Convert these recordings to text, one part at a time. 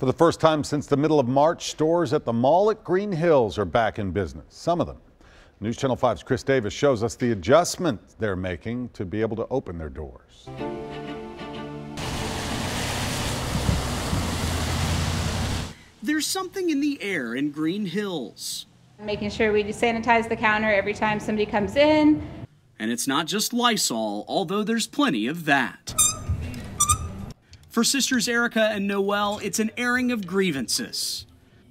For the first time since the middle of March, stores at the mall at Green Hills are back in business. Some of them. News Channel 5's Chris Davis shows us the adjustments they're making to be able to open their doors. There's something in the air in Green Hills. Making sure we sanitize the counter every time somebody comes in. And it's not just Lysol, although there's plenty of that. For sisters Erica and Noel, it's an airing of grievances.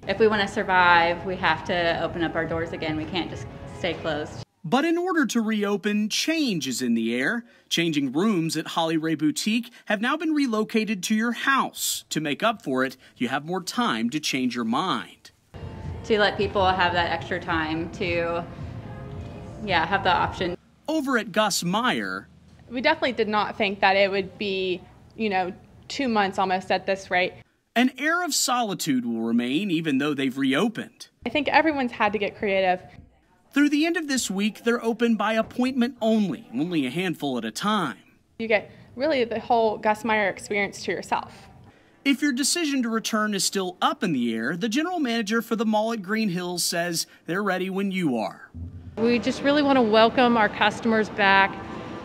If we want to survive, we have to open up our doors again. We can't just stay closed. But in order to reopen, change is in the air. Changing rooms at Holly Ray Boutique have now been relocated to your house. To make up for it, you have more time to change your mind. To let people have that extra time to, yeah, have the option. Over at Gus Mayer, we definitely did not think that it would be, you know, two months almost at this rate. An air of solitude will remain even though they've reopened. I think everyone's had to get creative. Through the end of this week, they're open by appointment only, only a handful at a time. You get really the whole Gus Mayer experience to yourself. If your decision to return is still up in the air, the general manager for the mall at Green Hills says they're ready when you are. We just really want to welcome our customers back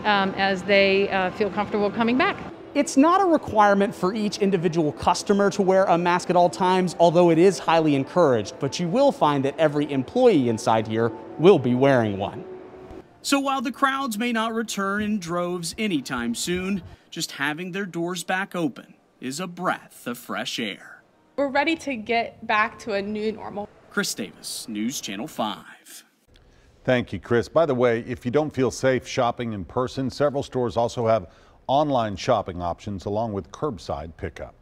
um, as they uh, feel comfortable coming back. It's not a requirement for each individual customer to wear a mask at all times, although it is highly encouraged, but you will find that every employee inside here will be wearing one. So while the crowds may not return in droves anytime soon, just having their doors back open is a breath of fresh air. We're ready to get back to a new normal. Chris Davis, News Channel 5. Thank you, Chris. By the way, if you don't feel safe shopping in person, several stores also have online shopping options along with curbside pickup.